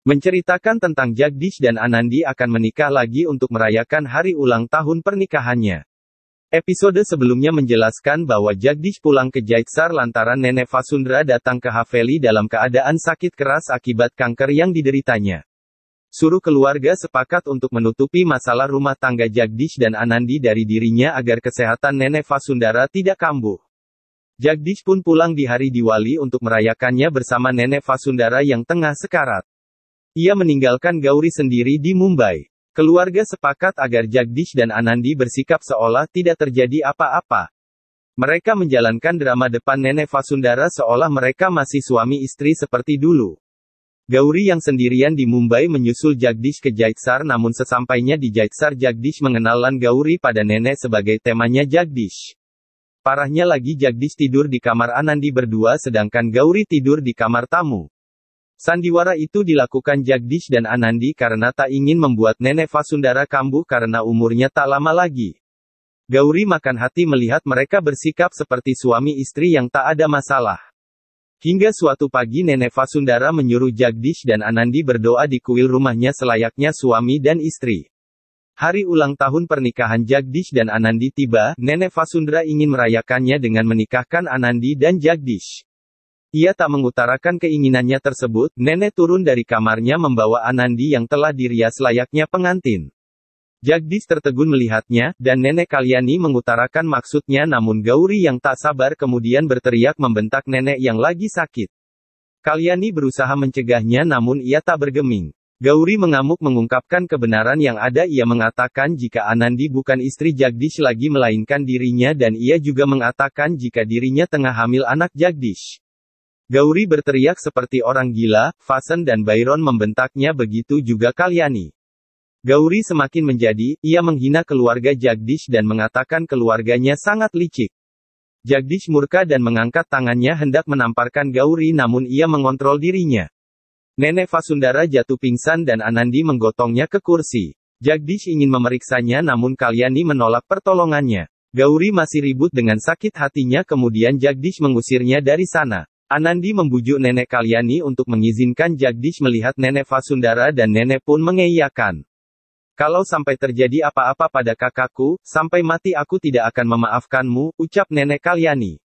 Menceritakan tentang Jagdish dan Anandi akan menikah lagi untuk merayakan hari ulang tahun pernikahannya. Episode sebelumnya menjelaskan bahwa Jagdish pulang ke Jaitsar lantaran nenek Vasundra datang ke Haveli dalam keadaan sakit keras akibat kanker yang dideritanya. Suruh keluarga sepakat untuk menutupi masalah rumah tangga Jagdish dan Anandi dari dirinya agar kesehatan nenek Vasundara tidak kambuh. Jagdish pun pulang di hari Diwali untuk merayakannya bersama nenek Vasundara yang tengah sekarat. Ia meninggalkan Gauri sendiri di Mumbai. Keluarga sepakat agar Jagdish dan Anandi bersikap seolah tidak terjadi apa-apa. Mereka menjalankan drama depan nenek Vasundara seolah mereka masih suami istri seperti dulu. Gauri yang sendirian di Mumbai menyusul Jagdish ke Jaitsar namun sesampainya di Jaitsar Jagdish mengenalan Gauri pada nenek sebagai temanya Jagdish. Parahnya lagi Jagdish tidur di kamar Anandi berdua sedangkan Gauri tidur di kamar tamu. Sandiwara itu dilakukan Jagdish dan Anandi karena tak ingin membuat nenek Vasundara kambuh karena umurnya tak lama lagi. Gauri makan hati melihat mereka bersikap seperti suami istri yang tak ada masalah. Hingga suatu pagi nenek Vasundara menyuruh Jagdish dan Anandi berdoa di kuil rumahnya selayaknya suami dan istri. Hari ulang tahun pernikahan Jagdish dan Anandi tiba, nenek Vasundara ingin merayakannya dengan menikahkan Anandi dan Jagdish. Ia tak mengutarakan keinginannya tersebut, nenek turun dari kamarnya membawa Anandi yang telah dirias layaknya pengantin. Jagdish tertegun melihatnya, dan nenek Kalyani mengutarakan maksudnya namun Gauri yang tak sabar kemudian berteriak membentak nenek yang lagi sakit. Kalyani berusaha mencegahnya namun ia tak bergeming. Gauri mengamuk mengungkapkan kebenaran yang ada ia mengatakan jika Anandi bukan istri Jagdish lagi melainkan dirinya dan ia juga mengatakan jika dirinya tengah hamil anak Jagdish. Gauri berteriak seperti orang gila, Fasen dan Byron membentaknya begitu juga Kalyani. Gauri semakin menjadi, ia menghina keluarga Jagdish dan mengatakan keluarganya sangat licik. Jagdish murka dan mengangkat tangannya hendak menamparkan Gauri namun ia mengontrol dirinya. Nenek Vasundara jatuh pingsan dan Anandi menggotongnya ke kursi. Jagdish ingin memeriksanya namun Kalyani menolak pertolongannya. Gauri masih ribut dengan sakit hatinya kemudian Jagdish mengusirnya dari sana. Anandi membujuk nenek Kalyani untuk mengizinkan Jagdish melihat nenek Vasundara dan nenek pun mengiyakan. Kalau sampai terjadi apa-apa pada kakakku, sampai mati aku tidak akan memaafkanmu, ucap nenek Kalyani.